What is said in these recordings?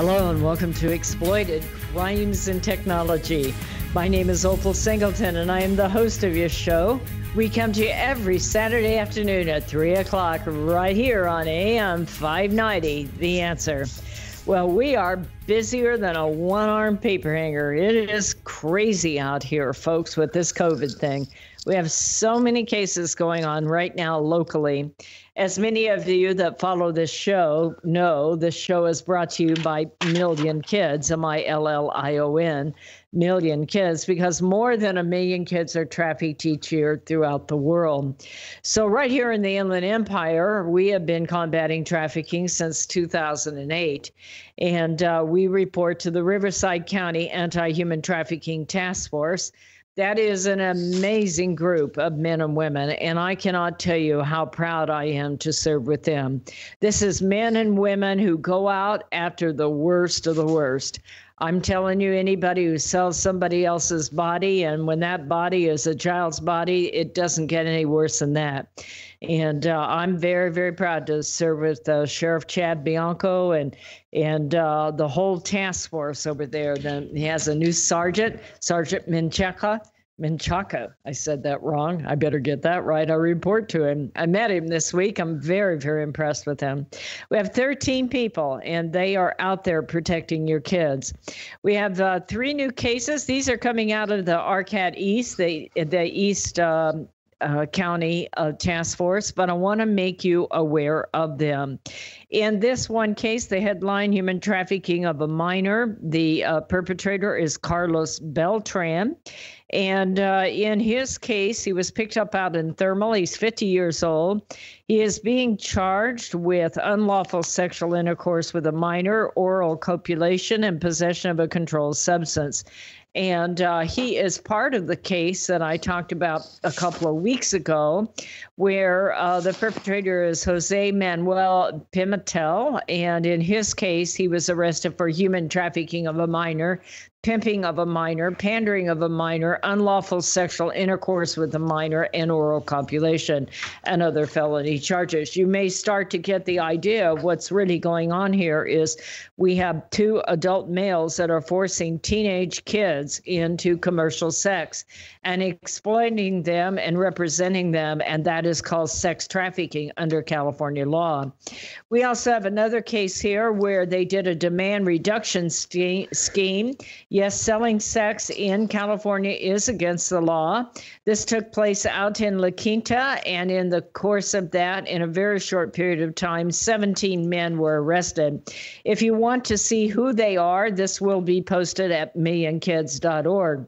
Hello and welcome to Exploited Crimes and Technology. My name is Opal Singleton and I am the host of your show. We come to you every Saturday afternoon at 3 o'clock right here on AM 590, The Answer. Well, we are busier than a one armed paper hanger. It is crazy out here, folks, with this COVID thing. We have so many cases going on right now locally. As many of you that follow this show know, this show is brought to you by Million Kids, M I L L I O N, Million Kids, because more than a million kids are trafficked each year throughout the world. So, right here in the Inland Empire, we have been combating trafficking since 2008. And uh, we report to the Riverside County Anti Human Trafficking Task Force. That is an amazing group of men and women, and I cannot tell you how proud I am to serve with them. This is men and women who go out after the worst of the worst. I'm telling you, anybody who sells somebody else's body, and when that body is a child's body, it doesn't get any worse than that. And uh, I'm very, very proud to serve with uh, Sheriff Chad Bianco and and uh, the whole task force over there. Then he has a new sergeant, Sergeant Minchaka. Minchaka. I said that wrong. I better get that right. I report to him. I met him this week. I'm very, very impressed with him. We have 13 people, and they are out there protecting your kids. We have uh, three new cases. These are coming out of the ARCAT East, the the East um, uh, County uh, Task Force, but I want to make you aware of them. In this one case, the headline human trafficking of a minor, the uh, perpetrator is Carlos Beltran. And uh, in his case, he was picked up out in Thermal. He's 50 years old. He is being charged with unlawful sexual intercourse with a minor, oral copulation, and possession of a controlled substance. And uh, he is part of the case that I talked about a couple of weeks ago, where uh, the perpetrator is Jose Manuel Pimentel. And in his case, he was arrested for human trafficking of a minor pimping of a minor, pandering of a minor, unlawful sexual intercourse with a minor, and oral copulation, and other felony charges. You may start to get the idea of what's really going on here is we have two adult males that are forcing teenage kids into commercial sex and exploiting them and representing them, and that is called sex trafficking under California law. We also have another case here where they did a demand reduction scheme Yes, selling sex in California is against the law. This took place out in La Quinta, and in the course of that, in a very short period of time, 17 men were arrested. If you want to see who they are, this will be posted at millionkids.org.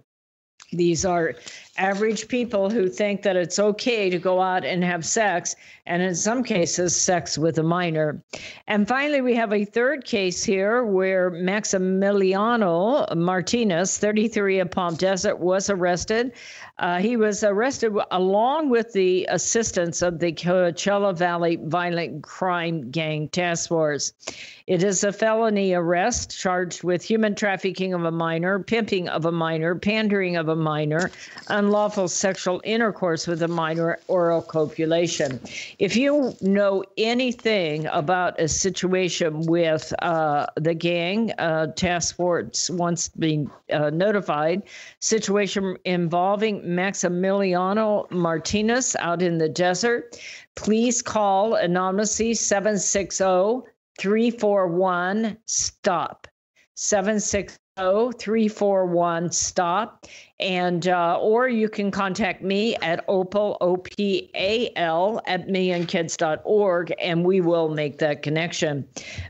These are average people who think that it's okay to go out and have sex, and in some cases, sex with a minor. And finally, we have a third case here where Maximiliano Martinez, 33 of Palm Desert, was arrested. Uh, he was arrested along with the assistance of the Coachella Valley Violent Crime Gang Task Force. It is a felony arrest charged with human trafficking of a minor, pimping of a minor, pandering of a minor, unlawful sexual intercourse with a minor, oral copulation. If you know anything about a situation with uh, the gang, uh, task force once being uh, notified, situation involving Maximiliano Martinez out in the desert, please call anonymously 760 341 STOP. 760 341 STOP and uh, or you can contact me at opal o-p-a-l at millionkids.org and we will make that connection.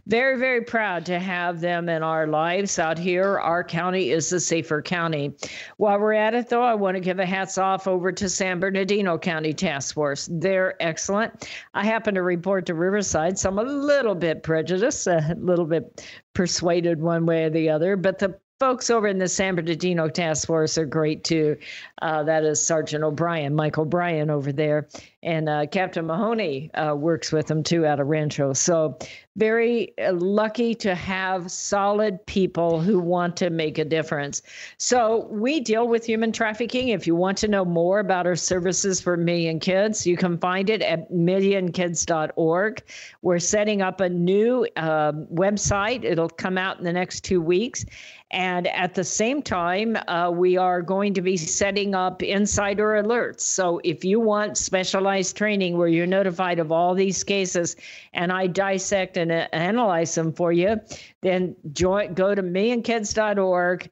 Very very proud to have them in our lives out here. Our county is a safer county. While we're at it though i want to give a hats off over to san bernardino county task force. They're excellent. I happen to report to riverside so i'm a little bit prejudiced a little bit persuaded one way or the other but the folks over in the San Bernardino Task Force are great too. Uh, that is Sergeant O'Brien, Michael Bryan over there, and uh, Captain Mahoney uh, works with them too out of Rancho. So very uh, lucky to have solid people who want to make a difference. So we deal with human trafficking. If you want to know more about our services for Million Kids, you can find it at millionkids.org. We're setting up a new uh, website. It'll come out in the next two weeks. And at the same time, uh, we are going to be setting up insider alerts. So if you want specialized training where you're notified of all these cases and I dissect and analyze them for you, then join, go to millionkids.org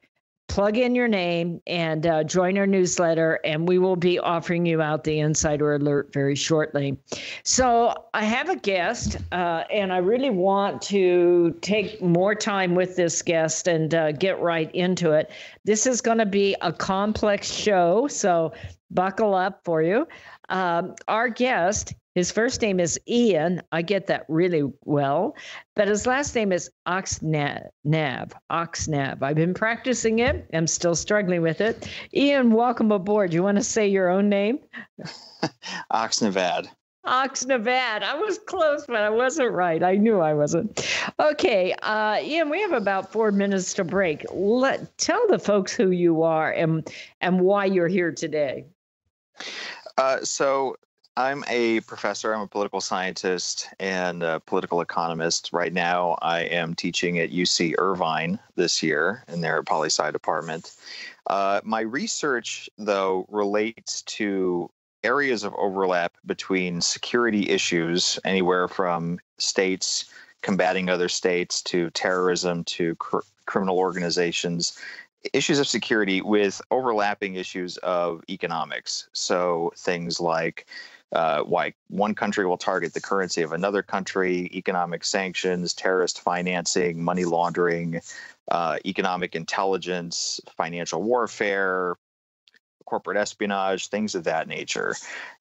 plug in your name and uh, join our newsletter, and we will be offering you out the insider alert very shortly. So, I have a guest, uh, and I really want to take more time with this guest and uh, get right into it. This is going to be a complex show, so buckle up for you. Um, our guest his first name is Ian. I get that really well. But his last name is Oxnab. Oxnab. I've been practicing it. I'm still struggling with it. Ian, welcome aboard. You want to say your own name? Oxnevad. Oxnevad. I was close, but I wasn't right. I knew I wasn't. Okay, uh, Ian, we have about four minutes to break. Let tell the folks who you are and and why you're here today. Uh, so I'm a professor. I'm a political scientist and a political economist. Right now, I am teaching at UC Irvine this year in their poli sci department. Uh, my research, though, relates to areas of overlap between security issues, anywhere from states combating other states to terrorism to cr- criminal organizations issues of security with overlapping issues of economics. So things like uh, why one country will target the currency of another country, economic sanctions, terrorist financing, money laundering, uh, economic intelligence, financial warfare, corporate espionage, things of that nature.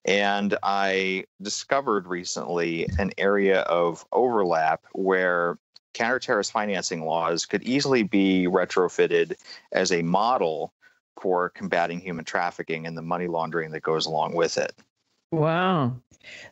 And I discovered recently an area of overlap where counter-terrorist financing laws could easily be retrofitted as a model for combating human trafficking and the money laundering that goes along with it. Wow.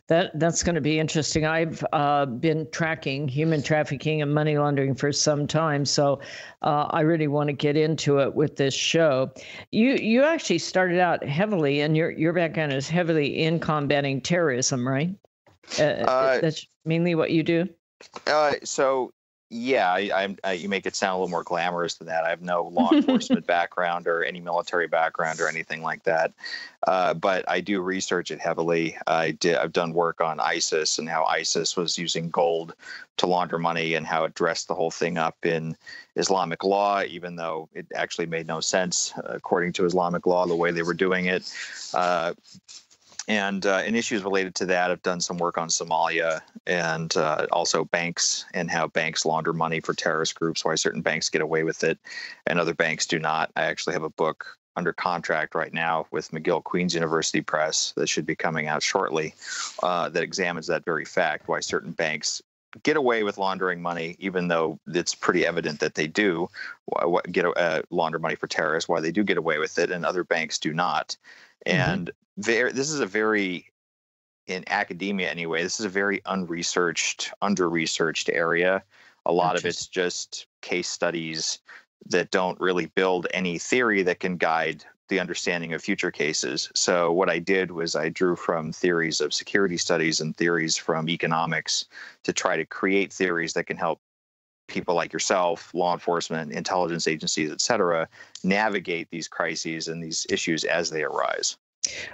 That that's going to be interesting. I've uh, been tracking human trafficking and money laundering for some time, so uh, I really want to get into it with this show. You you actually started out heavily, and your your background is heavily in combating terrorism, right? Uh, uh that's mainly what you do. Uh, so yeah, I, I, you make it sound a little more glamorous than that. I have no law enforcement background or any military background or anything like that, uh, but I do research it heavily. I did. I've done work on ISIS and how ISIS was using gold to launder money and how it dressed the whole thing up in Islamic law, even though it actually made no sense according to Islamic law the way they were doing it. Uh, and uh, and issues related to that. I've done some work on Somalia and uh, also banks and how banks launder money for terrorist groups. Why certain banks get away with it, and other banks do not. I actually have a book under contract right now with McGill Queen's University Press that should be coming out shortly uh, that examines that very fact. Why certain banks get away with laundering money, even though it's pretty evident that they do get uh, launder money for terrorists. Why they do get away with it, and other banks do not. Mm-hmm. And this is a very in academia anyway this is a very unresearched under researched area. A lot of it's just case studies that don't really build any theory that can guide the understanding of future cases. So what i did was i drew from theories of security studies and theories from economics to try to create theories that can help people like yourself law enforcement intelligence agencies et cetera navigate these crises and these issues as they arise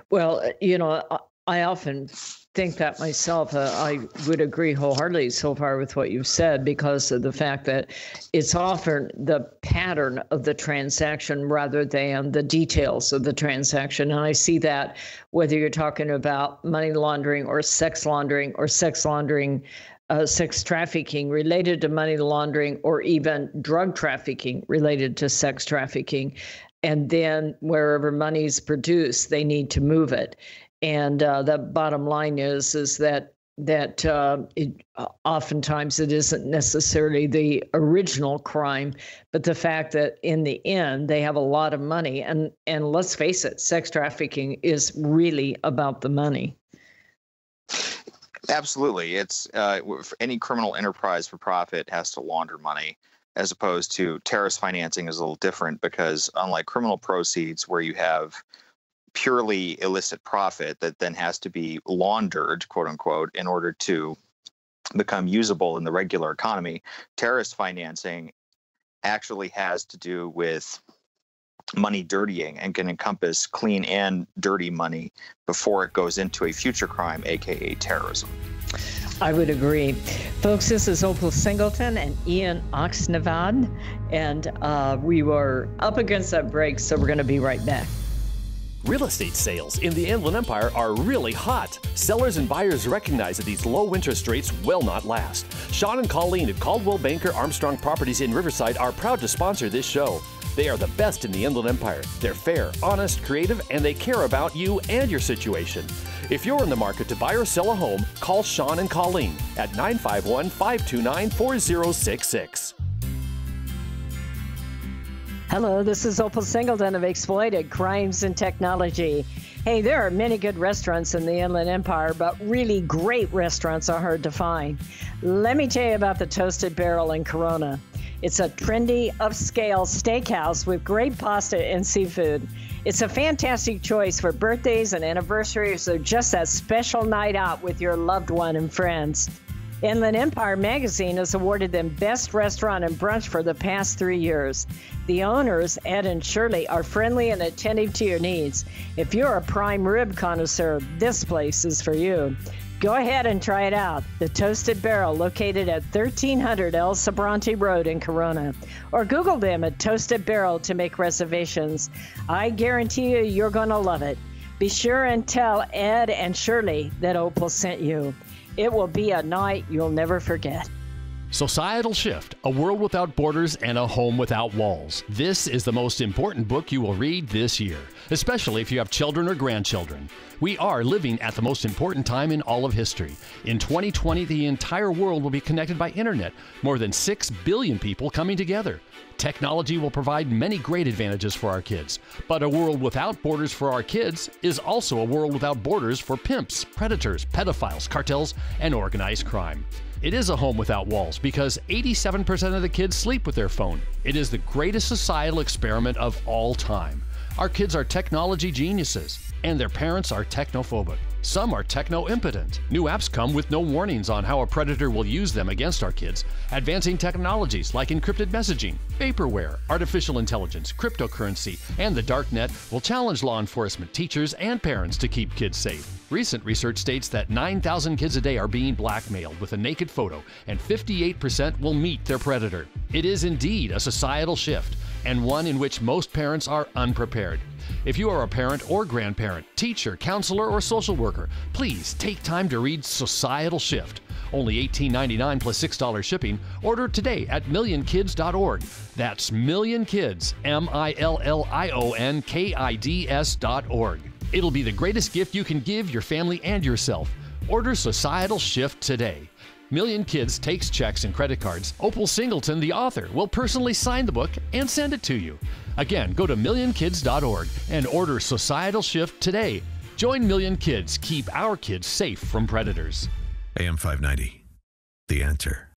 well, uh, you know, I often think that myself. Uh, I would agree wholeheartedly so far with what you've said because of the fact that it's often the pattern of the transaction rather than the details of the transaction. And I see that whether you're talking about money laundering or sex laundering or sex laundering. Uh, sex trafficking related to money laundering or even drug trafficking related to sex trafficking and then wherever money's produced, they need to move it. And uh, the bottom line is is that that uh, it, oftentimes it isn't necessarily the original crime, but the fact that in the end they have a lot of money, and and let's face it, sex trafficking is really about the money. Absolutely, it's uh, any criminal enterprise for profit has to launder money, as opposed to terrorist financing is a little different because unlike criminal proceeds, where you have purely illicit profit that then has to be laundered, quote unquote, in order to become usable in the regular economy. Terrorist financing actually has to do with money dirtying and can encompass clean and dirty money before it goes into a future crime, aka terrorism. I would agree. Folks, this is Opal Singleton and Ian Oxnevad, and uh, we were up against that break, so we're going to be right back. Real estate sales in the Inland Empire are really hot. Sellers and buyers recognize that these low interest rates will not last. Sean and Colleen at Coldwell Banker Armstrong Properties in Riverside are proud to sponsor this show. They are the best in the Inland Empire. They're fair, honest, creative, and they care about you and your situation. If you're in the market to buy or sell a home, call Sean and Colleen at 951 529 4066. Hello, this is Opal Singleton of Exploited Crimes and Technology. Hey, there are many good restaurants in the Inland Empire, but really great restaurants are hard to find. Let me tell you about the Toasted Barrel in Corona. It's a trendy, upscale steakhouse with great pasta and seafood. It's a fantastic choice for birthdays and anniversaries or just that special night out with your loved one and friends. Inland Empire magazine has awarded them Best Restaurant and Brunch for the past three years. The owners, Ed and Shirley, are friendly and attentive to your needs. If you're a prime rib connoisseur, this place is for you. Go ahead and try it out. The Toasted Barrel, located at 1300 El Sobrante Road in Corona. Or Google them at Toasted Barrel to make reservations. I guarantee you, you're going to love it. Be sure and tell Ed and Shirley that Opal sent you. It will be a night you'll never forget. Societal Shift A World Without Borders and a Home Without Walls. This is the most important book you will read this year, especially if you have children or grandchildren. We are living at the most important time in all of history. In 2020, the entire world will be connected by internet, more than 6 billion people coming together. Technology will provide many great advantages for our kids, but a world without borders for our kids is also a world without borders for pimps, predators, pedophiles, cartels, and organized crime. It is a home without walls because 87% of the kids sleep with their phone. It is the greatest societal experiment of all time. Our kids are technology geniuses, and their parents are technophobic. Some are techno impotent. New apps come with no warnings on how a predator will use them against our kids. Advancing technologies like encrypted messaging, vaporware, artificial intelligence, cryptocurrency, and the dark net will challenge law enforcement, teachers, and parents to keep kids safe. Recent research states that 9,000 kids a day are being blackmailed with a naked photo, and 58% will meet their predator. It is indeed a societal shift, and one in which most parents are unprepared. If you are a parent or grandparent, teacher, counselor, or social worker, please take time to read Societal Shift. Only $18.99 plus $6 shipping. Order today at millionkids.org. That's millionkids, M I L L I O N K I D S.org. It'll be the greatest gift you can give your family and yourself. Order Societal Shift today. Million Kids takes checks and credit cards. Opal Singleton, the author, will personally sign the book and send it to you. Again, go to millionkids.org and order Societal Shift today. Join Million Kids. Keep our kids safe from predators. AM 590. The answer.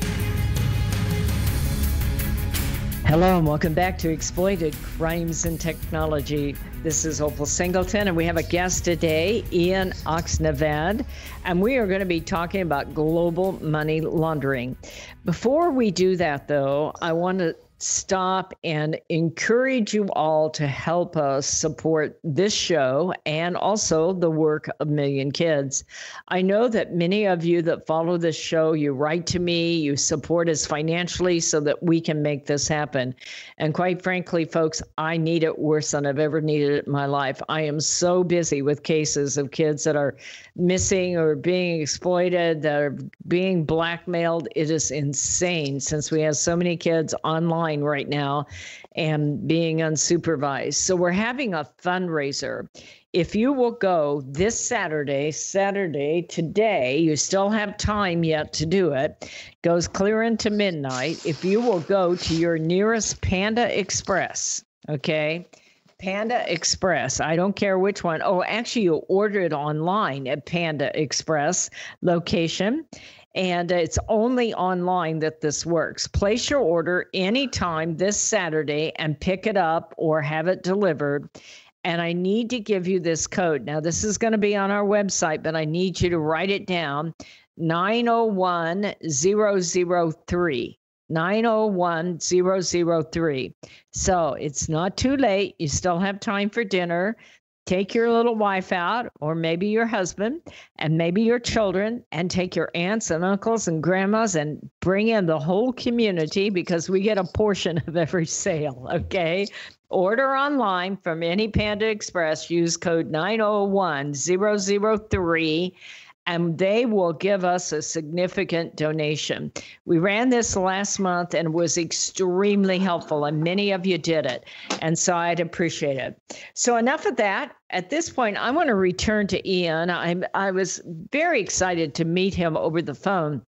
Hello and welcome back to Exploited Crimes and Technology. This is Opal Singleton, and we have a guest today, Ian Oxnevad, and we are going to be talking about global money laundering. Before we do that, though, I want to stop and encourage you all to help us support this show and also the work of Million Kids. I know that many of you that follow this show, you write to me, you support us financially so that we can make this happen. And quite frankly, folks, I need it worse than I've ever needed it in my life. I am so busy with cases of kids that are missing or being exploited, that are being blackmailed. It is insane since we have so many kids online online right now and being unsupervised. So we're having a fundraiser. if you will go this Saturday, Saturday, today, you still have time yet to do it, goes clear into midnight. If you will go to your nearest Panda Express, okay? Panda Express. I don't care which one. Oh, actually, you order it online at Panda Express location. And it's only online that this works. Place your order anytime this Saturday and pick it up or have it delivered. And I need to give you this code. Now, this is going to be on our website, but I need you to write it down 901 003. 901 003. So it's not too late. You still have time for dinner. Take your little wife out, or maybe your husband, and maybe your children, and take your aunts and uncles and grandmas and bring in the whole community because we get a portion of every sale. Okay. Order online from any Panda Express. Use code 901 003 and they will give us a significant donation. We ran this last month and was extremely helpful, and many of you did it. And so I'd appreciate it. So, enough of that. At this point, I want to return to Ian. I, I was very excited to meet him over the phone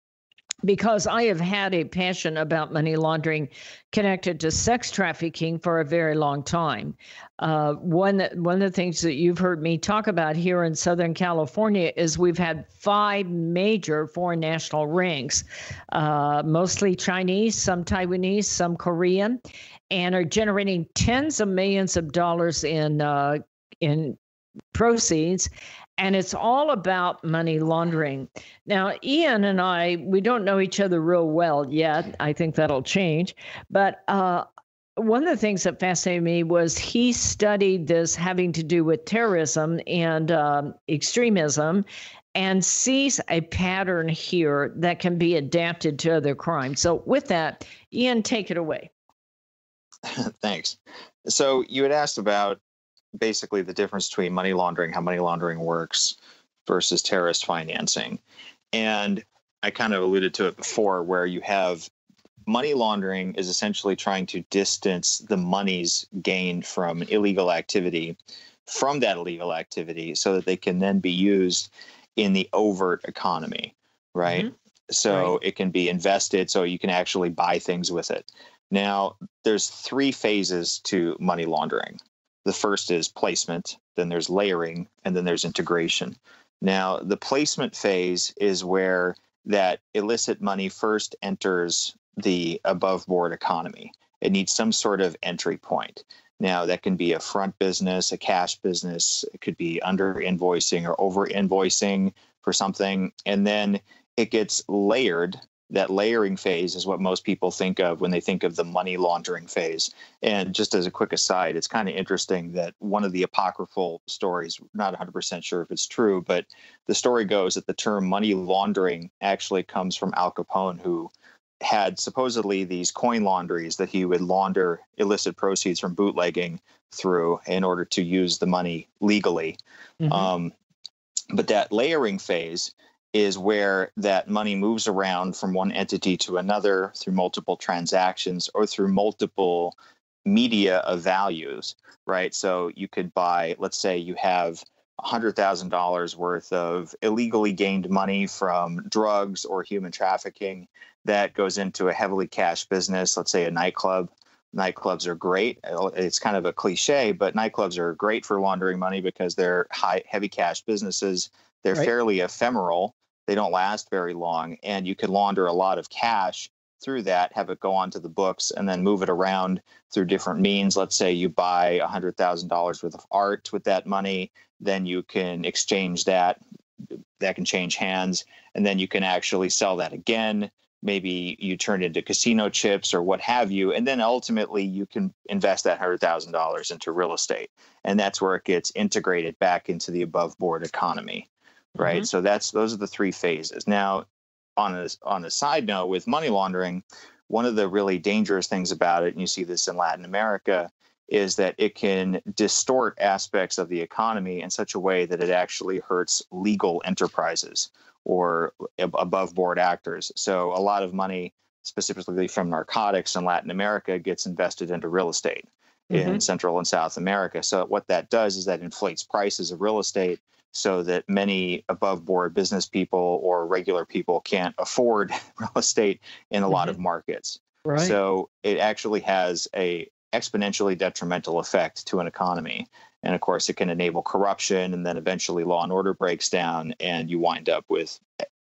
because I have had a passion about money laundering connected to sex trafficking for a very long time. Uh, one one of the things that you've heard me talk about here in Southern California is we've had five major foreign national rings, uh, mostly Chinese, some Taiwanese, some Korean, and are generating tens of millions of dollars in uh, in proceeds and it's all about money laundering. Now, Ian and I, we don't know each other real well yet. I think that'll change. But uh, one of the things that fascinated me was he studied this having to do with terrorism and um, extremism and sees a pattern here that can be adapted to other crimes. So, with that, Ian, take it away. Thanks. So, you had asked about basically the difference between money laundering, how money laundering works, versus terrorist financing. And I kind of alluded to it before, where you have money laundering is essentially trying to distance the monies gained from illegal activity from that illegal activity so that they can then be used in the overt economy, right? Mm-hmm. So right. it can be invested so you can actually buy things with it. Now, there's three phases to money laundering. The first is placement, then there's layering, and then there's integration. Now, the placement phase is where that illicit money first enters the above board economy. It needs some sort of entry point. Now, that can be a front business, a cash business, it could be under invoicing or over invoicing for something. And then it gets layered that layering phase is what most people think of when they think of the money laundering phase. And just as a quick aside, it's kind of interesting that one of the apocryphal stories, not 100% sure if it's true, but the story goes that the term money laundering actually comes from Al Capone, who had supposedly these coin laundries that he would launder illicit proceeds from bootlegging through in order to use the money legally. Mm-hmm. Um, but that layering phase is where that money moves around from one entity to another through multiple transactions or through multiple media of values, right? So you could buy, let's say you have $100,000 worth of illegally gained money from drugs or human trafficking that goes into a heavily cash business, let's say a nightclub. Nightclubs are great. It's kind of a cliche, but nightclubs are great for laundering money because they're high, heavy cash businesses. They're right. fairly ephemeral they don't last very long and you can launder a lot of cash through that have it go onto the books and then move it around through different means. Let's say you buy $100000 worth of art with that money then you can exchange that that can change hands and then you can actually sell that again. Maybe you turn it into casino chips or what have you and then ultimately you can invest that $100000 into real estate and that's where it gets integrated back into the above board economy right? Mm-hmm. So that's those are the three phases. Now, on a on a side note, with money laundering, one of the really dangerous things about it, and you see this in Latin America, is that it can distort aspects of the economy in such a way that it actually hurts legal enterprises or above board actors. So a lot of money, specifically from narcotics in Latin America, gets invested into real estate. mm-hmm. in Central and South America. So what that does is that inflates prices of real estate so that many above board business people or regular people can't afford real estate in a mm-hmm. lot of markets. Right. So it actually has a exponentially detrimental effect to an economy. And of course, it can enable corruption, and then eventually law and order breaks down, and you wind up with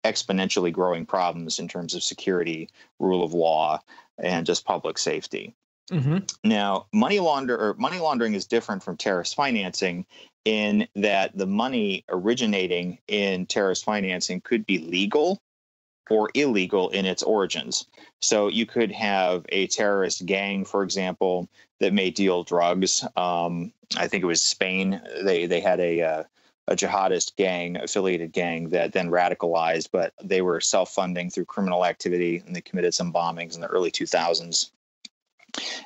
exponentially growing problems in terms of security, rule of law, and just public safety. Mm-hmm. Now, money launder money laundering is different from terrorist financing in that the money originating in terrorist financing could be legal or illegal in its origins. So you could have a terrorist gang, for example, that may deal drugs. Um, I think it was Spain. They they had a uh, a jihadist gang, affiliated gang that then radicalized, but they were self funding through criminal activity and they committed some bombings in the early 2000s.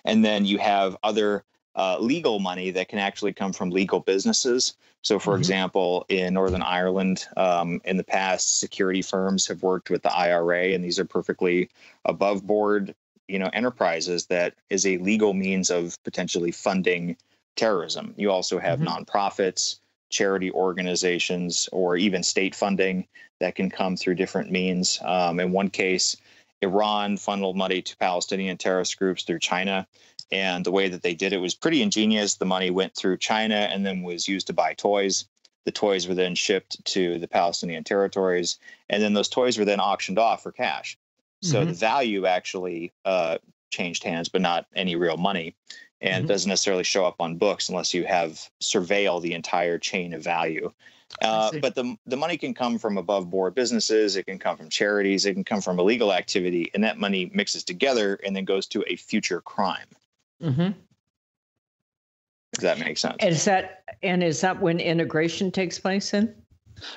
And then you have other uh, legal money that can actually come from legal businesses. So, for mm-hmm. example, in Northern Ireland, um, in the past, security firms have worked with the IRA, and these are perfectly above board, you know, enterprises that is a legal means of potentially funding terrorism. You also have mm-hmm. nonprofits, charity organizations, or even state funding that can come through different means. Um, in one case, Iran funneled money to Palestinian terrorist groups through China. And the way that they did it was pretty ingenious. The money went through China and then was used to buy toys. The toys were then shipped to the Palestinian territories. And then those toys were then auctioned off for cash. So mm-hmm. the value actually uh, changed hands, but not any real money. And mm-hmm. doesn't necessarily show up on books unless you have surveil the entire chain of value. Uh, but the the money can come from above board businesses. It can come from charities. It can come from illegal activity, and that money mixes together and then goes to a future crime. Mm-hmm. Does that make sense? Is that and is that when integration takes place in?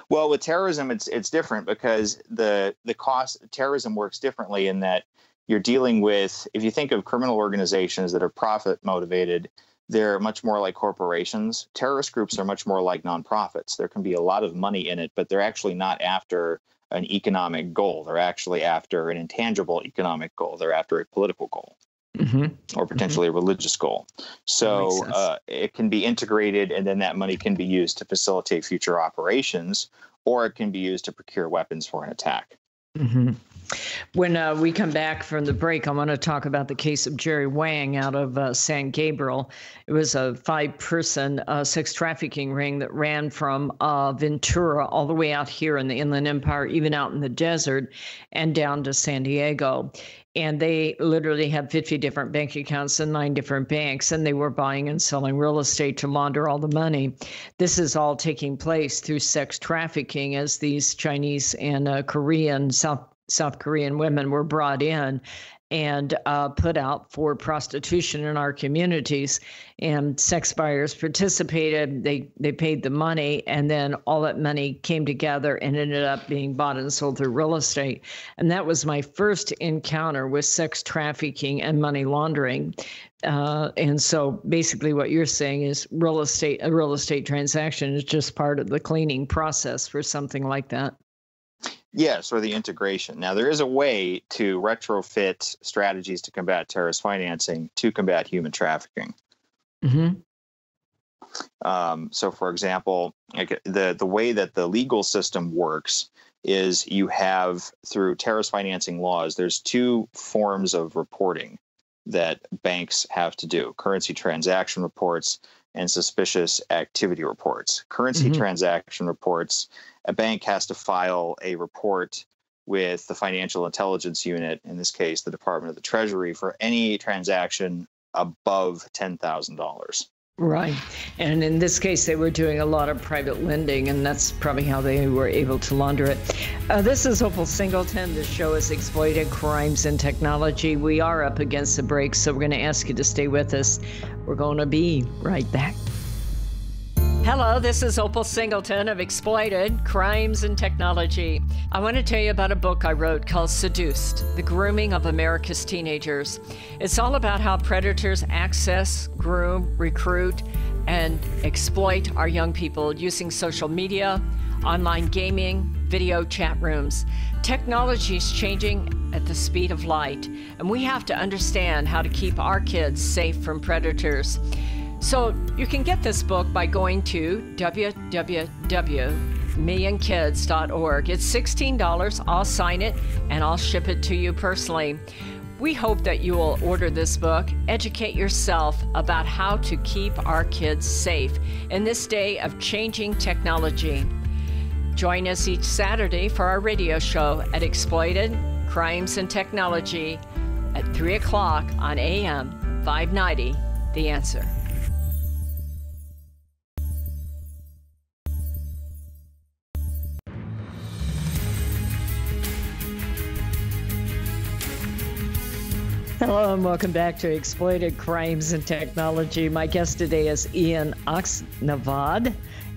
Well, with terrorism, it's it's different because the the cost terrorism works differently in that you're dealing with if you think of criminal organizations that are profit motivated they're much more like corporations. Terrorist groups are much more like nonprofits. There can be a lot of money in it, but they're actually not after an economic goal. They're actually after an intangible economic goal. They're after a political goal. Mm-hmm. Or potentially mm-hmm. a religious goal. So uh, it can be integrated, and then that money can be used to facilitate future operations, or it can be used to procure weapons for an attack. Mm-hmm. When uh, we come back from the break, I want to talk about the case of Jerry Wang out of uh, San Gabriel. It was a five person uh, sex trafficking ring that ran from uh, Ventura all the way out here in the Inland Empire, even out in the desert, and down to San Diego. And they literally had 50 different bank accounts and nine different banks, and they were buying and selling real estate to launder all the money. This is all taking place through sex trafficking as these Chinese and uh, Korean, South South Korean women were brought in and uh, put out for prostitution in our communities. And sex buyers participated. They they paid the money, and then all that money came together and ended up being bought and sold through real estate. And that was my first encounter with sex trafficking and money laundering. Uh, and so basically, what you're saying is real estate a real estate transaction is just part of the cleaning process for something like that. Yes, or the integration. Now, there is a way to retrofit strategies to combat terrorist financing to combat human trafficking. Mm-hmm. Um, so, for example, the the way that the legal system works is you have through terrorist financing laws. There's two forms of reporting that banks have to do: currency transaction reports and suspicious activity reports. Currency mm-hmm. transaction reports a bank has to file a report with the financial intelligence unit, in this case, the Department of the Treasury, for any transaction above $10,000. Right. And in this case, they were doing a lot of private lending, and that's probably how they were able to launder it. Uh, this is Opal Singleton. The show is Exploited Crimes and Technology. We are up against the break, so we're going to ask you to stay with us. We're going to be right back. Hello, this is Opal Singleton of Exploited Crimes and Technology. I want to tell you about a book I wrote called Seduced The Grooming of America's Teenagers. It's all about how predators access, groom, recruit, and exploit our young people using social media, online gaming, video chat rooms. Technology is changing at the speed of light, and we have to understand how to keep our kids safe from predators. So you can get this book by going to www.millionkids.org. It's $16. I'll sign it and I'll ship it to you personally. We hope that you will order this book, educate yourself about how to keep our kids safe in this day of changing technology. Join us each Saturday for our radio show at Exploited Crimes and Technology at 3 o'clock on AM 590. The answer. Hello and welcome back to Exploited Crimes and Technology. My guest today is Ian Oxnevad,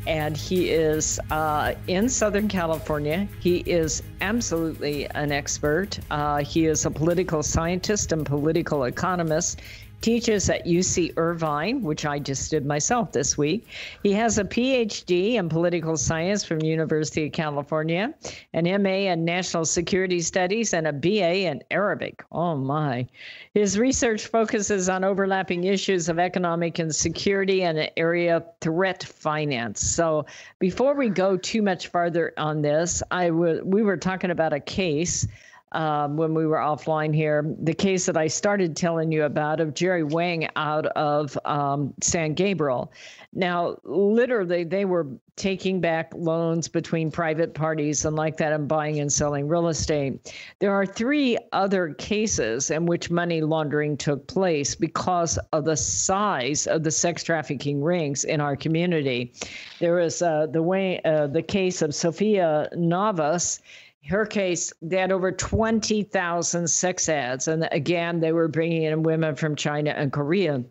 and he is uh, in Southern California. He is absolutely an expert. Uh, he is a political scientist and political economist teaches at UC Irvine, which I just did myself this week. He has a PhD in political science from University of California, an MA in national security studies, and a BA in Arabic. Oh my. His research focuses on overlapping issues of economic and security and area threat finance. So before we go too much farther on this, I w- we were talking about a case um, when we were offline here, the case that I started telling you about of Jerry Wang out of um, San Gabriel. Now, literally, they were taking back loans between private parties and like that and buying and selling real estate. There are three other cases in which money laundering took place because of the size of the sex trafficking rings in our community. There is uh, the way uh, the case of Sophia Navas her case, they had over 20,000 sex ads. And again, they were bringing in women from China and Korea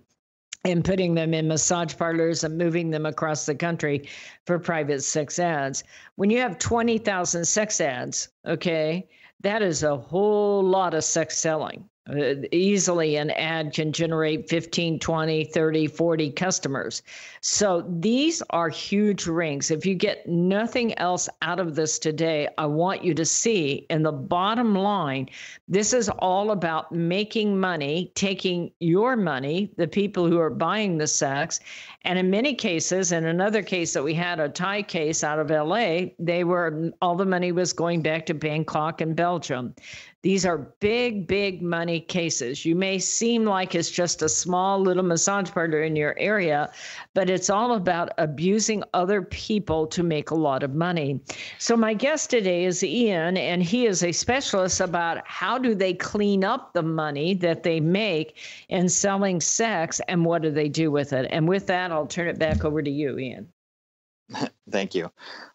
and putting them in massage parlors and moving them across the country for private sex ads. When you have 20,000 sex ads, okay, that is a whole lot of sex selling. Easily an ad can generate 15 20 30 40 customers. So these are huge rings. If you get nothing else out of this today i want you to see in the bottom line this is all about making money taking your money the people who are buying the sex and in many cases in another case that we had a thai case out of la they were all the money was going back to bangkok and belgium these are big, big money cases. You may seem like it's just a small little massage parlor in your area, but it's all about abusing other people to make a lot of money. So my guest today is Ian, and he is a specialist about how do they clean up the money that they make in selling sex and what do they do with it. And with that, I'll turn it back over to you, Ian. Thank you.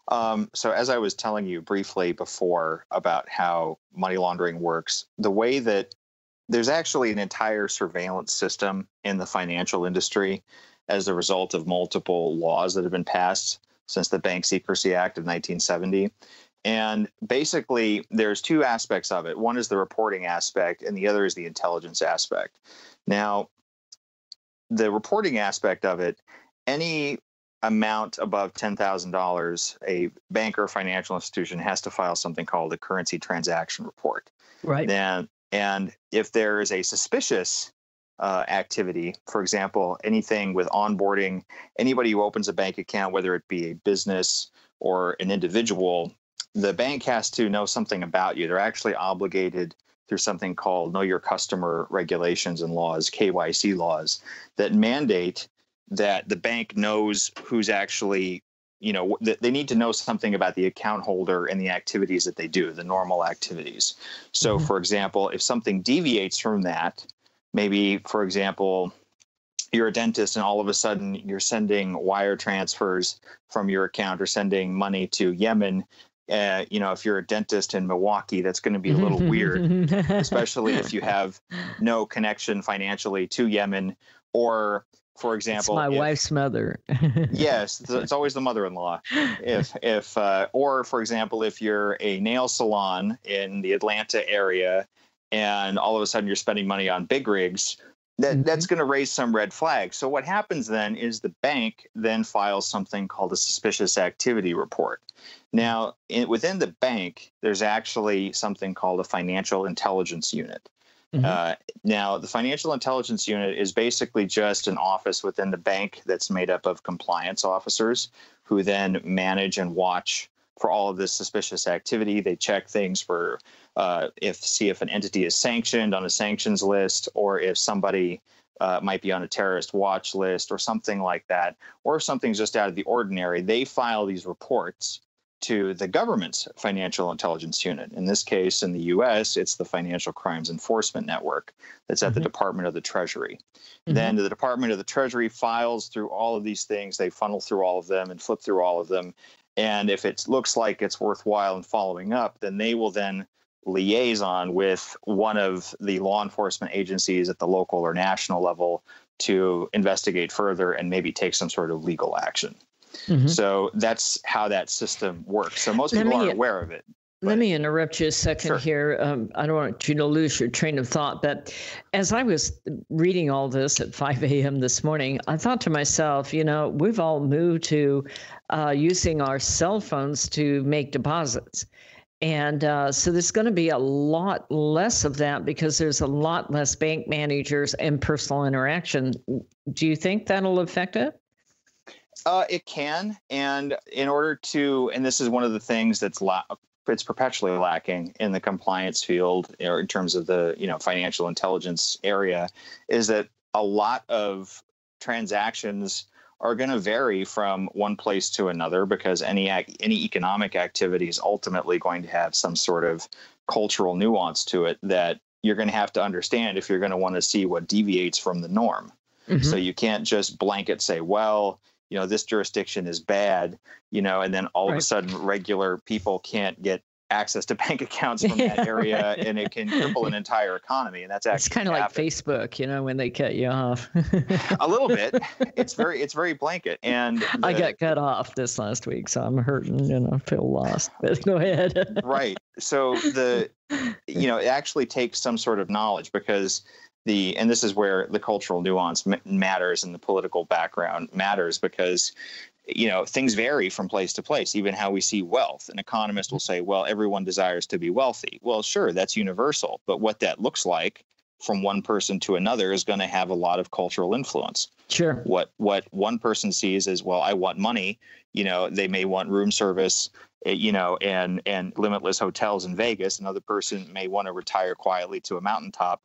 Um, so, as I was telling you briefly before about how money laundering works, the way that there's actually an entire surveillance system in the financial industry as a result of multiple laws that have been passed since the Bank Secrecy Act of 1970. And basically, there's two aspects of it. One is the reporting aspect, and the other is the intelligence aspect. Now, the reporting aspect of it, any amount above $10,000, a bank or financial institution has to file something called a currency transaction report. Right. Then, and if there is a suspicious uh, activity, for example, anything with onboarding, anybody who opens a bank account, whether it be a business or an individual, the bank has to know something about you. They're actually obligated through something called Know Your Customer regulations and laws, KYC laws, that mandate that the bank knows who's actually you know they need to know something about the account holder and the activities that they do the normal activities so mm-hmm. for example if something deviates from that maybe for example you're a dentist and all of a sudden you're sending wire transfers from your account or sending money to yemen uh, you know, if you're a dentist in Milwaukee, that's going to be a little weird, especially if you have no connection financially to Yemen, or for example, it's my if, wife's mother. yes, it's always the mother-in-law. If if uh, or for example, if you're a nail salon in the Atlanta area, and all of a sudden you're spending money on big rigs, that mm-hmm. that's going to raise some red flags. So what happens then is the bank then files something called a suspicious activity report. Now, in, within the bank, there's actually something called a financial intelligence unit. Mm-hmm. Uh, now, the financial intelligence unit is basically just an office within the bank that's made up of compliance officers who then manage and watch for all of this suspicious activity. They check things for uh, if see if an entity is sanctioned on a sanctions list or if somebody uh, might be on a terrorist watch list or something like that, or if something's just out of the ordinary. They file these reports to the government's financial intelligence unit. In this case, in the US, it's the Financial Crimes Enforcement Network that's at mm-hmm. the Department of the Treasury. Mm-hmm. Then the Department of the Treasury files through all of these things, they funnel through all of them and flip through all of them. And if it looks like it's worthwhile in following up, then they will then liaison with one of the law enforcement agencies at the local or national level to investigate further and maybe take some sort of legal action. Mm-hmm. So that's how that system works. So most people aren't aware of it. Let me interrupt you a second sure. here. Um, I don't want you to lose your train of thought, but as I was reading all this at 5 a.m. this morning, I thought to myself, you know, we've all moved to uh, using our cell phones to make deposits. And uh, so there's going to be a lot less of that because there's a lot less bank managers and personal interaction. Do you think that'll affect it? Uh, it can, and in order to, and this is one of the things that's la- it's perpetually lacking in the compliance field, or in terms of the you know financial intelligence area, is that a lot of transactions are going to vary from one place to another because any any economic activity is ultimately going to have some sort of cultural nuance to it that you're going to have to understand if you're going to want to see what deviates from the norm. Mm-hmm. So you can't just blanket say, well, you know, this jurisdiction is bad, you know, and then all right. of a sudden regular people can't get access to bank accounts from that area right. and it can cripple an entire economy and that's actually it's kind of like facebook you know when they cut you off. A little bit. It's very it's very blanket and the, i got cut off this last week so i'm hurting and i feel lost but go ahead. Right. So the you know it actually takes some sort of knowledge because the and this is where the cultural nuance matters and the political background matters because you know things vary from place to place even how we see wealth. An economist will say well everyone desires to be wealthy. Well sure that's universal but what that looks like from one person to another is going to have a lot of cultural influence. Sure. What what one person sees is well i want money you know they may want room service eh, you know and and limitless hotels in vegas. Another person may want to retire quietly to a mountaintop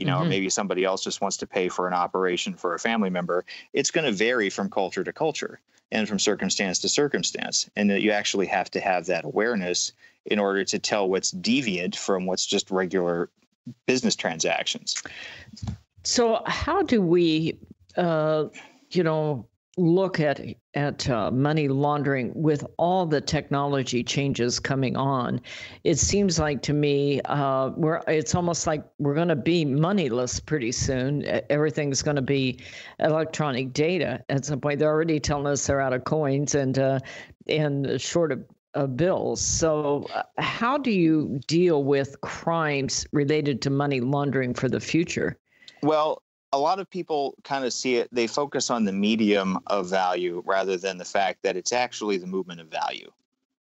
you know, mm-hmm. or maybe somebody else just wants to pay for an operation for a family member. It's going to vary from culture to culture and from circumstance to circumstance. And that you actually have to have that awareness in order to tell what's deviant from what's just regular business transactions. So, how do we, uh, you know, look at at uh, money laundering with all the technology changes coming on it seems like to me uh, we're it's almost like we're going to be moneyless pretty soon everything's going to be electronic data at some point they're already telling us they're out of coins and uh, and short of uh, bills. So, uh, how do you deal with crimes related to money laundering for the future? Well, a lot of people kind of see it they focus on the medium of value rather than the fact that it's actually the movement of value.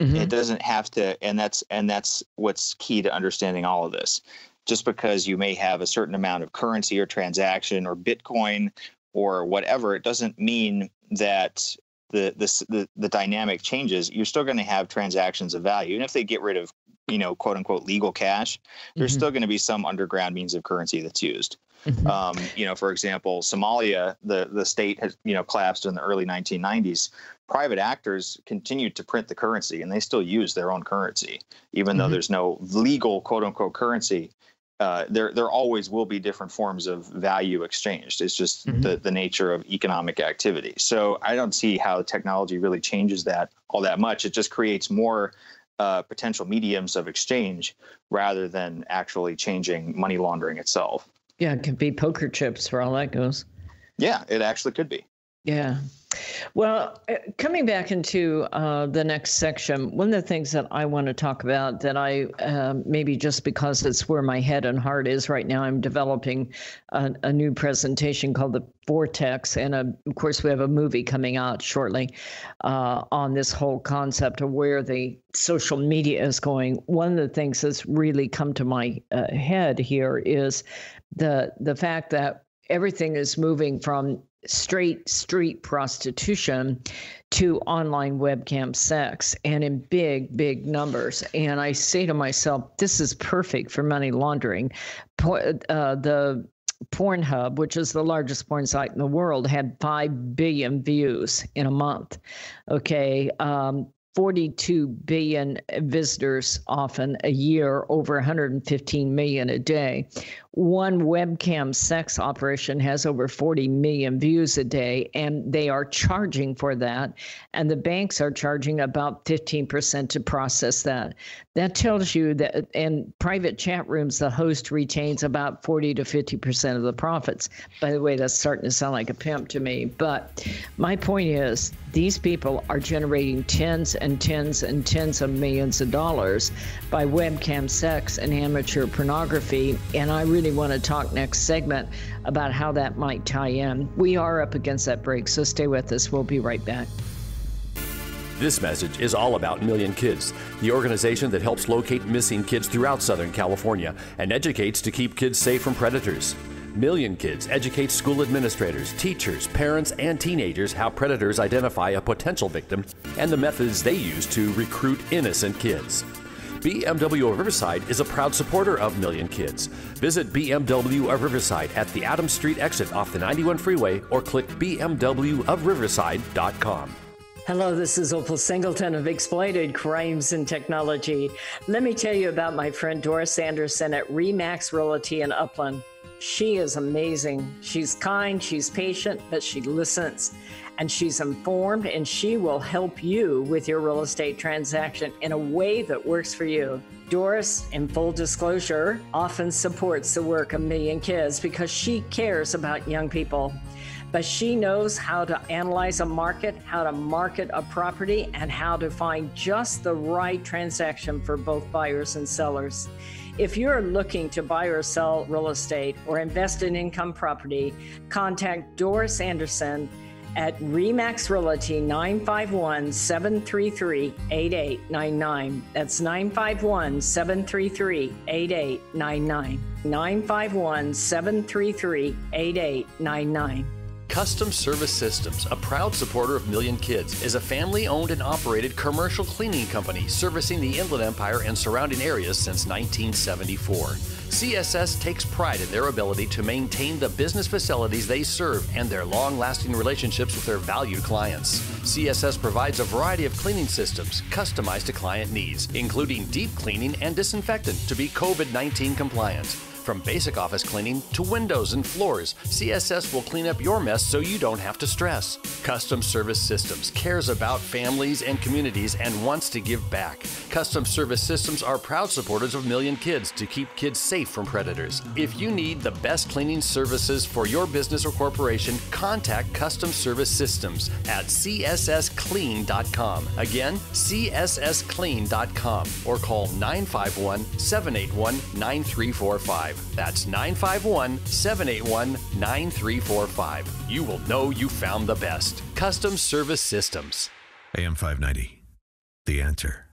Mm-hmm. it doesn't have to and that's and that's what's key to understanding all of this. Just because you may have a certain amount of currency or transaction or bitcoin or whatever it doesn't mean that the the the, the dynamic changes. You're still going to have transactions of value and if they get rid of you know quote unquote legal cash there's mm-hmm. still going to be some underground means of currency that's used Mm-hmm. Um, you know, for example, Somalia, the the state has you know collapsed in the early 1990s. Private actors continued to print the currency, and they still use their own currency, even mm-hmm. though there's no legal quote unquote currency. Uh, there there always will be different forms of value exchanged. It's just mm-hmm. the the nature of economic activity. So I don't see how technology really changes that all that much. It just creates more uh, potential mediums of exchange rather than actually changing money laundering itself. Yeah, it could be poker chips for all that goes. Yeah, it actually could be. Yeah. Well, uh, coming back into uh, the next section, one of the things that I want to talk about that I uh, maybe just because it's where my head and heart is right now, I'm developing a, a new presentation called the Vortex. And uh, of course, we have a movie coming out shortly uh, on this whole concept of where the social media is going. One of the things that's really come to my uh, head here is the the fact that everything is moving from straight street prostitution to online webcam sex and in big big numbers and i say to myself this is perfect for money laundering uh, the Pornhub, which is the largest porn site in the world, had 5 billion views in a month. Okay. Um, 42 billion visitors often a year, over 115 million a day one webcam sex operation has over 40 million views a day, and they are charging for that. And the banks are charging about 15% to process that. That tells you that in private chat rooms, the host retains about 40 to 50% of the profits. By the way, that's starting to sound like a pimp to me. But my point is, these people are generating tens and tens and tens of millions of dollars by webcam sex and amateur pornography. And I really really want to talk next segment about how that might tie in. We are up against that break, so stay with us. We'll be right back. This message is all about Million Kids, the organization that helps locate missing kids throughout Southern California and educates to keep kids safe from predators. Million Kids educates school administrators, teachers, parents, and teenagers how predators identify a potential victim and the methods they use to recruit innocent kids. BMW of Riverside is a proud supporter of Million Kids. Visit BMW of Riverside at the Adams Street exit off the 91 freeway or click bmwofriverside.com. Hello, this is Opal Singleton of Exploited Crimes and Technology. Let me tell you about my friend Doris Anderson at Remax Realty in Upland. She is amazing. She's kind, she's patient, but she listens and she's informed and she will help you with your real estate transaction in a way that works for you. Doris, in full disclosure, often supports the work of Million Kids because she cares about young people. But she knows how to analyze a market, how to market a property, and how to find just the right transaction for both buyers and sellers. If you're looking to buy or sell real estate or invest in income property, contact Doris Anderson at Remax Realty 951 733 8899. That's 951 733 8899. 951 733 8899. Custom Service Systems, a proud supporter of Million Kids, is a family owned and operated commercial cleaning company servicing the Inland Empire and surrounding areas since 1974. CSS takes pride in their ability to maintain the business facilities they serve and their long lasting relationships with their valued clients. CSS provides a variety of cleaning systems customized to client needs, including deep cleaning and disinfectant to be COVID 19 compliant. From basic office cleaning to windows and floors, CSS will clean up your mess so you don't have to stress. Custom Service Systems cares about families and communities and wants to give back. Custom Service Systems are proud supporters of Million Kids to keep kids safe from predators. If you need the best cleaning services for your business or corporation, contact Custom Service Systems at cssclean.com. Again, cssclean.com or call 951 781 9345. That's 951 781 9345. You will know you found the best. Custom Service Systems. AM 590. The answer.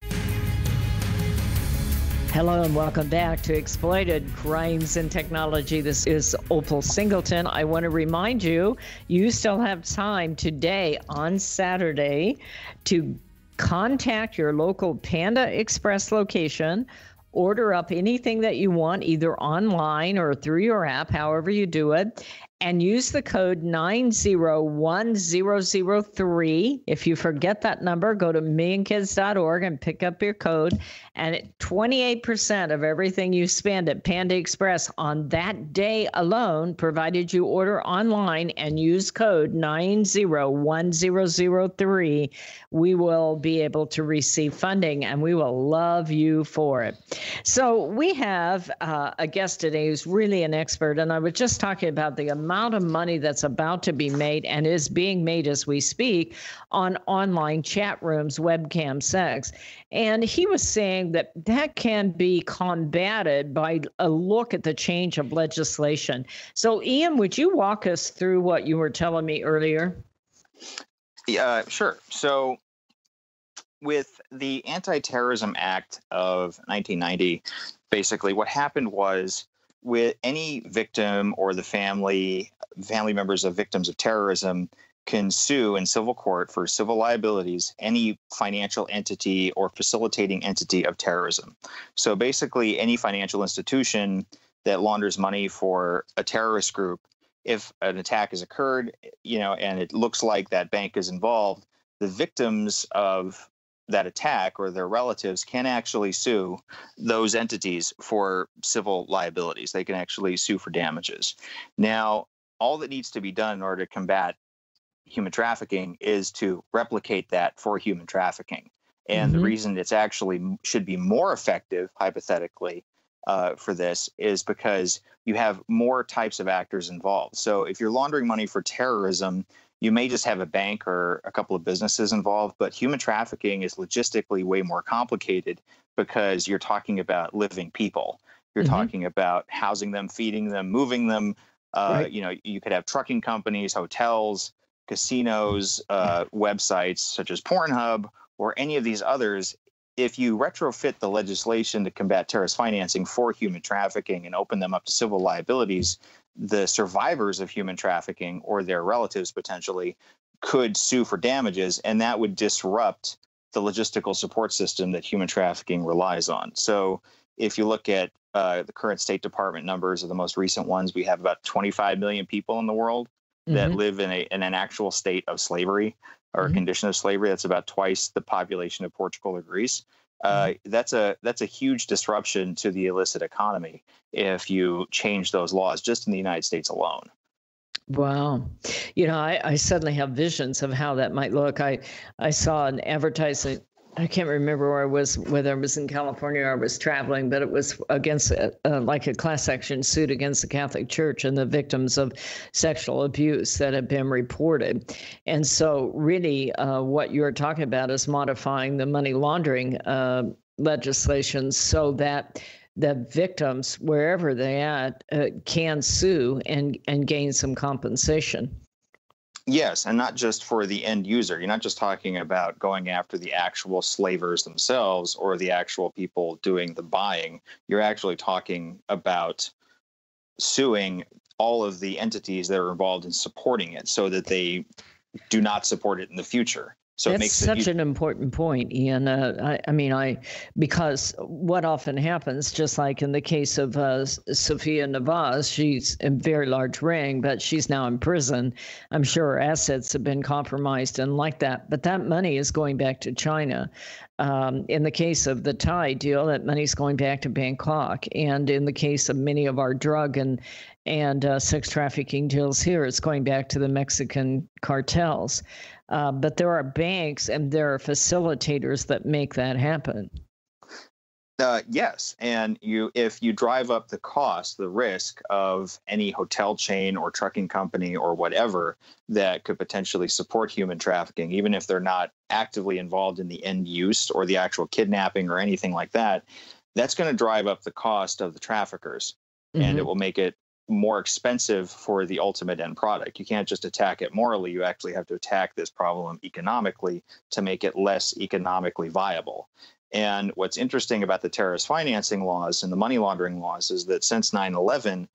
Hello and welcome back to Exploited Crimes and Technology. This is Opal Singleton. I want to remind you, you still have time today on Saturday to contact your local Panda Express location order up anything that you want, either online or through your app, however you do it, and use the code 901003. If you forget that number, go to millionkids.org and pick up your code. And 28% of everything you spend at Panda Express on that day alone, provided you order online and use code 901003, we will be able to receive funding and we will love you for it. So we have uh, a guest today who's really an expert. And I was just talking about the amount of money that's about to be made and is being made as we speak on online chat rooms, webcam sex. And he was saying that that can be combated by a look at the change of legislation. So, Ian, would you walk us through what you were telling me earlier? Yeah, sure. So, with the Anti Terrorism Act of 1990, basically what happened was with any victim or the family family members of victims of terrorism can sue in civil court for civil liabilities any financial entity or facilitating entity of terrorism. So basically any financial institution that launders money for a terrorist group if an attack has occurred, you know, and it looks like that bank is involved, the victims of that attack or their relatives can actually sue those entities for civil liabilities. They can actually sue for damages. Now, all that needs to be done in order to combat human trafficking is to replicate that for human trafficking. And mm-hmm. the reason it's actually should be more effective, hypothetically, uh, for this is because you have more types of actors involved. So if you're laundering money for terrorism, you may just have a bank or a couple of businesses involved, but human trafficking is logistically way more complicated because you're talking about living people. You're mm-hmm. talking about housing them, feeding them, moving them. Uh, right. You know, you could have trucking companies, hotels, casinos, uh, websites such as Pornhub or any of these others. If you retrofit the legislation to combat terrorist financing for human trafficking and open them up to civil liabilities, the survivors of human trafficking or their relatives potentially could sue for damages, and that would disrupt the logistical support system that human trafficking relies on. So, if you look at uh, the current State Department numbers of the most recent ones, we have about 25 million people in the world that mm-hmm. live in, a, in an actual state of slavery or mm-hmm. a condition of slavery. That's about twice the population of Portugal or Greece. Uh, mm-hmm. that's a that's a huge disruption to the illicit economy if you change those laws just in the United States alone. Wow. You know, I, I suddenly have visions of how that might look. I, I saw an advertisement I can't remember where I was, whether I was in California or I was traveling, but it was against uh, uh, like a class action suit against the Catholic Church and the victims of sexual abuse that had been reported. And so, really, uh, what you're talking about is modifying the money laundering uh, legislation so that the victims, wherever they're at, uh, can sue and and gain some compensation. Yes, and not just for the end user. You're not just talking about going after the actual slavers themselves or the actual people doing the buying. You're actually talking about suing all of the entities that are involved in supporting it so that they do not support it in the future. So That's such an important point, Ian. Uh, I, I, mean, I because what often happens, just like in the case of uh, Sophia Navas, she's a very large ring, but she's now in prison. I'm sure her assets have been compromised and like that. But that money is going back to China. Um, in the case of the Thai deal, that money's going back to Bangkok. And in the case of many of our drug and and uh, sex trafficking deals here, it's going back to the Mexican cartels. Uh, but there are banks and there are facilitators that make that happen. Uh, yes, and you if you drive up the cost, the risk of any hotel chain or trucking company or whatever that could potentially support human trafficking, even if they're not actively involved in the end use or the actual kidnapping or anything like that, that's going to drive up the cost of the traffickers, mm-hmm. and it mm-hmm. will make it more expensive for the ultimate end product. You can't just attack it morally. You actually have to attack this problem economically to make it less economically viable. And what's interesting about the terrorist financing laws and the money laundering laws is that since 9 11,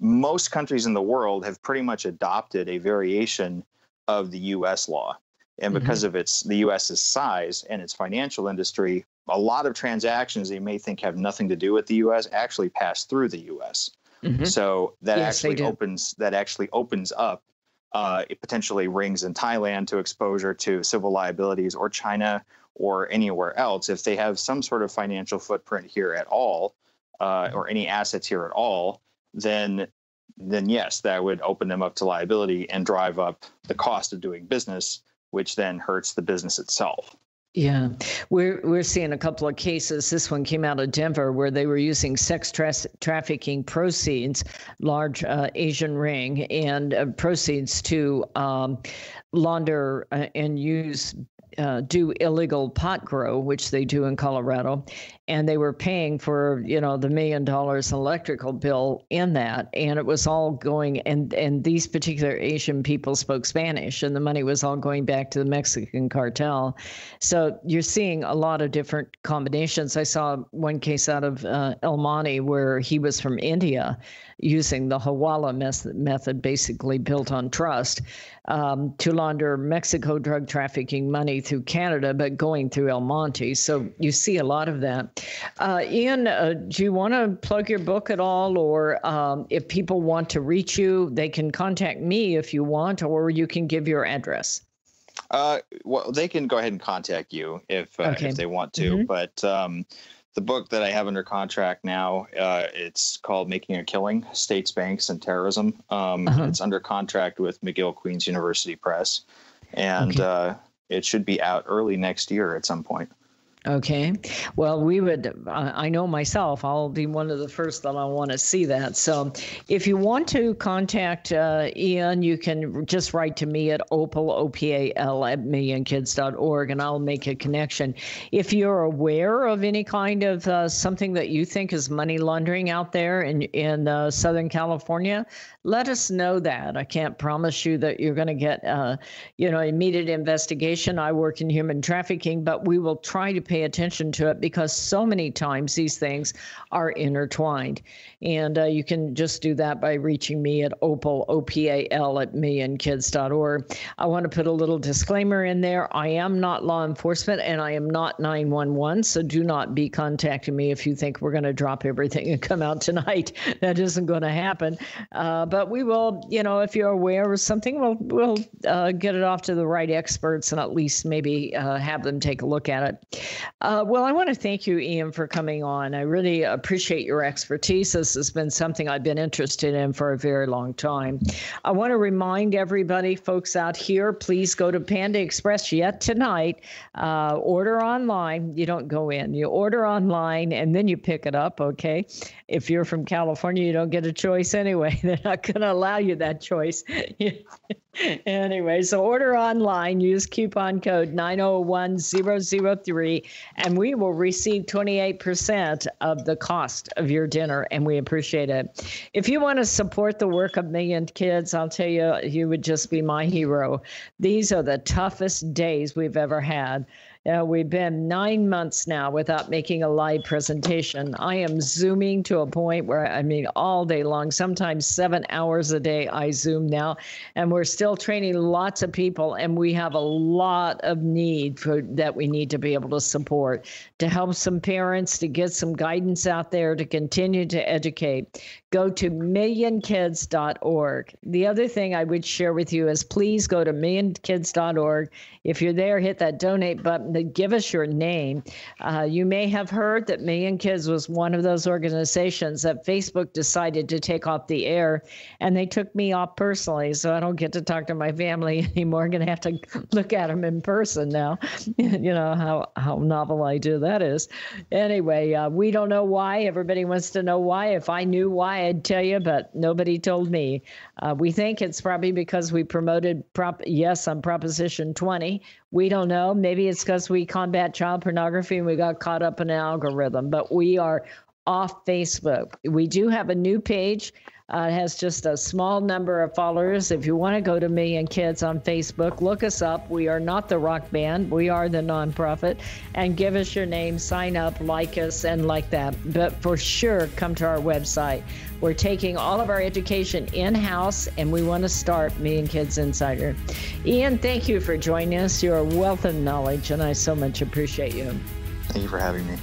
most countries in the world have pretty much adopted a variation of the US law. And mm-hmm. because mm-hmm. of its the US's size and its financial industry, a lot of transactions they may think have nothing to do with the US actually pass through the US. Mm-hmm. So that yes, actually opens that actually opens up uh, it potentially rings in Thailand to exposure to civil liabilities or China or anywhere else if they have some sort of financial footprint here at all uh, or any assets here at all then then yes that would open them up to liability and drive up the cost of doing business which then hurts the business itself Yeah, we're we're seeing a couple of cases. This one came out of Denver where they were using sex tra- trafficking proceeds, large uh, Asian ring, and uh, proceeds to um, launder uh, and use uh, do illegal pot grow, which they do in Colorado, and they were paying for you know the million dollars electrical bill in that, and it was all going and and these particular Asian people spoke Spanish, and the money was all going back to the Mexican cartel. So you're seeing a lot of different combinations. I saw one case out of uh, El Monte where he was from India using the Hawala method, basically built on trust, um, to launder Mexico drug trafficking money through Canada, but going through El Monte. So you see a lot of that. Uh, Ian, uh, do you want to plug your book at all? Or um, if people want to reach you, they can contact me if you want, or you can give your address. Uh, well, they can go ahead and contact you if uh, okay. if they want to, mm-hmm. but um, the book that I have under contract now, uh, it's called Making a Killing States, Banks, and Terrorism. Um, uh-huh. It's under contract with McGill Queen's University Press. And okay. uh, it should be out early next year at some point. Okay. Well, we would, I know myself, I'll be one of the first that I want to see that. So if you want to contact uh, Ian, you can just write to me at opal, O-P-A-L, at millionkids.org, and I'll make a connection. If you're aware of any kind of uh, something that you think is money laundering out there in, in uh, Southern California, let us know that. I can't promise you that you're going to get, uh, you know, immediate investigation. I work in human trafficking, but we will try to pay attention to it because so many times these things are intertwined. And uh, you can just do that by reaching me at opal, O-P-A-L, at millionkids.org. I want to put a little disclaimer in there. I am not law enforcement and I am not 911, so do not be contacting me if you think we're going to drop everything and come out tonight. That isn't going to happen. Uh, but we will, you know, if you're aware of something, we'll, we'll uh, get it off to the right experts and at least maybe uh, have them take a look at it. Uh, well, I want to thank you, Ian, for coming on. I really appreciate your expertise. This has been something I've been interested in for a very long time. I want to remind everybody, folks out here, please go to Panda Express yet tonight. Uh, order online. You don't go in, you order online and then you pick it up, okay? If you're from California, you don't get a choice anyway. They're not going to allow you that choice. anyway, so order online, use coupon code 901003, and we will receive 28% of the cost of your dinner, and we appreciate it. If you want to support the work of Million Kids, I'll tell you, you would just be my hero. These are the toughest days we've ever had. Uh, we've been nine months now without making a live presentation. I am zooming to a point where, I mean, all day long, sometimes seven hours a day, I zoom now. And we're still training lots of people, and we have a lot of need for that we need to be able to support to help some parents, to get some guidance out there, to continue to educate. Go to millionkids.org. The other thing I would share with you is please go to millionkids.org. If you're there, hit that donate button give us your name. Uh, you may have heard that Million Kids was one of those organizations that Facebook decided to take off the air, and they took me off personally, so I don't get to talk to my family anymore. I'm going to have to look at them in person now. you know how how novel idea that is. Anyway, uh, we don't know why. Everybody wants to know why. If I knew why, I'd tell you, but nobody told me. Uh, we think it's probably because we promoted prop yes on Proposition 20. We don't know. Maybe it's because we combat child pornography and we got caught up in an algorithm, but we are off Facebook. We do have a new page. Uh, it has just a small number of followers. If you want to go to Million Kids on Facebook, look us up. We are not the rock band, we are the nonprofit. And give us your name, sign up, like us, and like that. But for sure, come to our website. We're taking all of our education in house, and we want to start Million Kids Insider. Ian, thank you for joining us. You're a wealth of knowledge, and I so much appreciate you. Thank you for having me.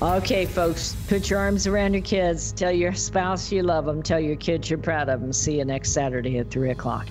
Okay, folks, put your arms around your kids. Tell your spouse you love them. Tell your kids you're proud of them. See you next Saturday at 3 o'clock.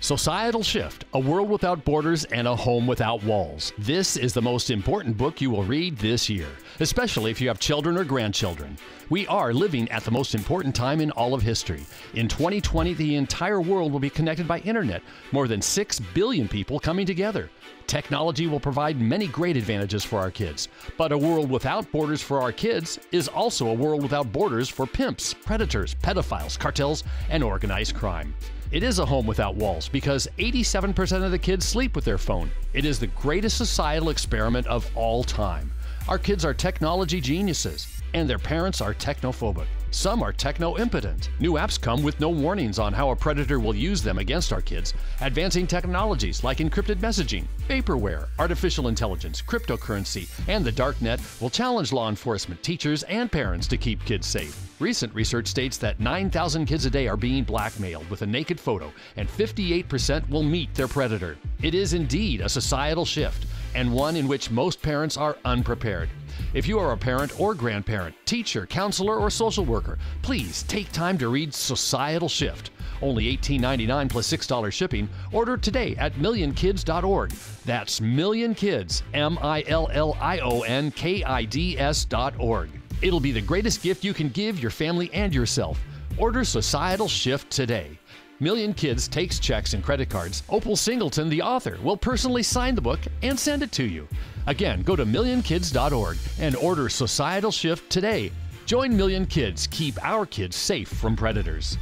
Societal Shift A World Without Borders and a Home Without Walls. This is the most important book you will read this year, especially if you have children or grandchildren. We are living at the most important time in all of history. In 2020, the entire world will be connected by internet, more than 6 billion people coming together. Technology will provide many great advantages for our kids, but a world without borders for our kids is also a world without borders for pimps, predators, pedophiles, cartels, and organized crime. It is a home without walls because 87% of the kids sleep with their phone. It is the greatest societal experiment of all time. Our kids are technology geniuses, and their parents are technophobic. Some are techno impotent. New apps come with no warnings on how a predator will use them against our kids. Advancing technologies like encrypted messaging, vaporware, artificial intelligence, cryptocurrency, and the darknet will challenge law enforcement, teachers, and parents to keep kids safe. Recent research states that 9,000 kids a day are being blackmailed with a naked photo, and 58% will meet their predator. It is indeed a societal shift, and one in which most parents are unprepared. If you are a parent or grandparent, teacher, counselor, or social worker, please take time to read Societal Shift. Only $18.99 plus $6 shipping. Order today at millionkids.org. That's millionkids, M I L L I O N K I D S.org. It'll be the greatest gift you can give your family and yourself. Order Societal Shift today. Million Kids takes checks and credit cards. Opal Singleton, the author, will personally sign the book and send it to you. Again, go to millionkids.org and order Societal Shift today. Join Million Kids. Keep our kids safe from predators.